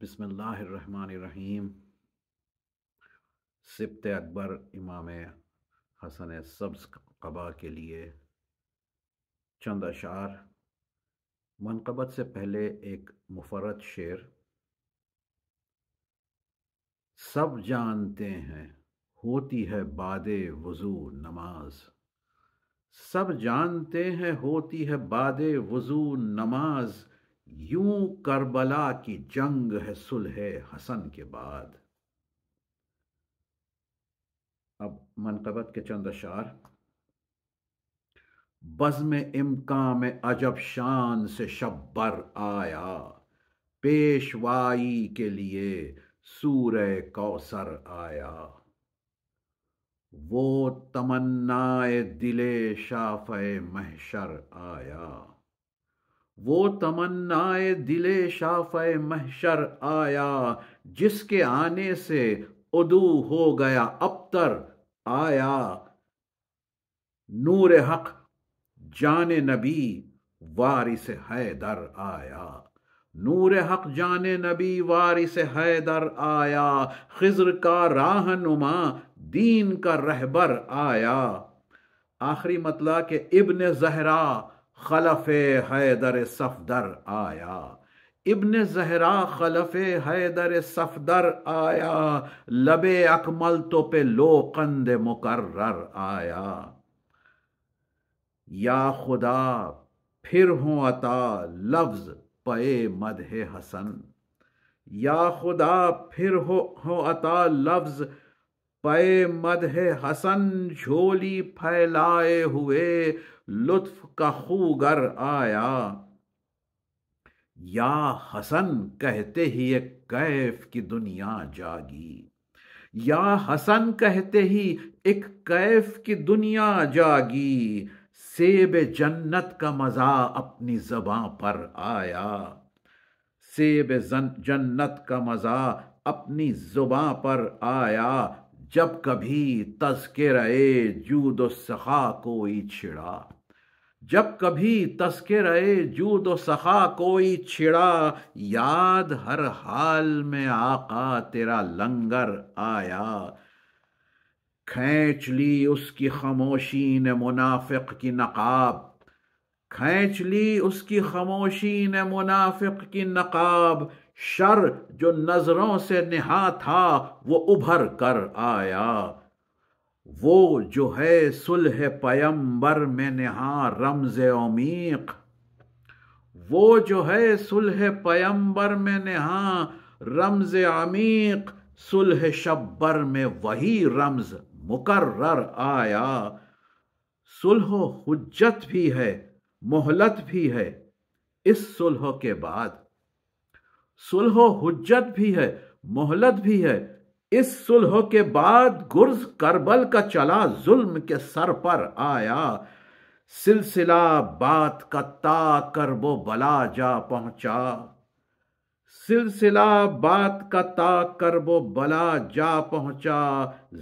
बिस्मिल्लाहिर्रहमानिर्रहीम। सिबत अकबर इमाम हसन सब्स कबा के लिए चंद अशार। मनकबत से पहले एक मुफरत शेर। सब जानते हैं, होती है बाद वज़ू नमाज़। सब जानते हैं, होती है बाद वज़ू नमाज़। यूँ करबला की जंग है सुलह हसन के बाद। अब मनकबत के चंद अशार। बज़म इमकान में अजब शान से शब्बर आया। पेशवाई के लिए सूरह कौसर आया। वो तमन्नाए दिले शाफ महशर आया। वो तमन्नाए दिले शाफ महशर आया, जिसके आने से उदू हो गया, अबतर आया। नूर हक, जान नबी, वारिस हैदर आया। नूर हक, जान नबी, वारिस हैदर आया। खिज्र का राहनुमा, दीन का रहबर आया। आखिरी मतला के इब्न जहरा खलफ हैदर सफदर आया। इब्न जहरा खलफ हैदर सफदर आया। लबे अकमल तो पे लो कंद मुकर्र आया। या खुदा, फिर हो अता, लफ्ज पे मदह हसन। या खुदा, फिर हो हो अता, लफ्ज पे मदह हसन, झोली फैलाए हुए, लुत्फ का खूगर आया। या हसन, कहते ही एक कैफ की दुनिया जागी। या हसन, कहते ही एक कैफ की दुनिया जागी। सेब जन्नत का मज़ा अपनी जबां पर आया। सेब जन्नत का मज़ा अपनी जुबां पर आया। जब कभी तस्कर जूद सखा कोई छिड़ा। जब कभी तस्कर जूद सखा कोई छिड़ा। याद हर हाल में आका तेरा लंगर आया। खैच ली उसकी खामोशी ने मुनाफिक की नकाब। खैच ली उसकी खामोशी ने मुनाफिक की नकाब। शर जो नज़रों से निहा था, वो उभर कर आया। वो जो है सुलह पयंबर में नहा रमज अमीक वो जो है सुलह पयंबर में नहा रमज अमीक सुलह शब्बर में वही रमज मुकर्र आया। सुलह हुज्जत भी है, मोहलत भी है। इस सुलह के बाद सुलह हुज्जत भी है, मोहलत भी है। इस सुलह के बाद गुर्ज करबल का चला जुल्म के सर पर आया। सिलसिला बात का ता कर वो बला जा पहुँचा। सिलसिला बात का ता कर वो बला जा पहुँचा।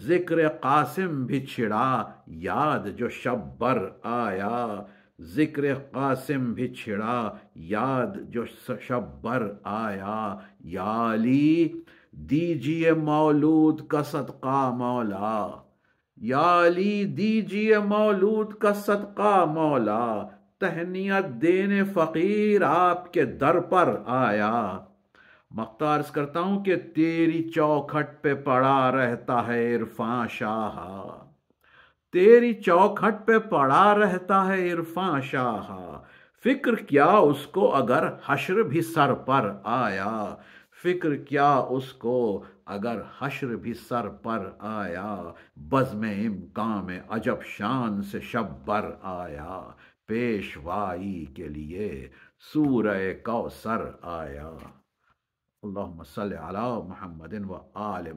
ज़िक्र कासिम भी छिड़ा याद जो शब्बर आया। ज़िक्र कासिम भी छिड़ा, याद जो शब्बर आया याली दीजिए मौलूद का सदका मौला। याली दीजिए मौलूद का सदका मौला, तहनियत देने फकीर आपके दर पर आया। मख्तार करता हूँ कि तेरी चौखट पे पड़ा रहता है इरफान शाह। तेरी चौखट पे पड़ा रहता है इरफान शाह। फ़िक्र क्या उसको अगर हश्र भी सर पर आया? फ़िक्र क्या उसको अगर हश्र भी सर पर आया? बज़म इमकान में अजब शान से शब्बर आया। पेशवाई के लिए सूरह कौसर आया। अल्लाह सल अला महमद व आल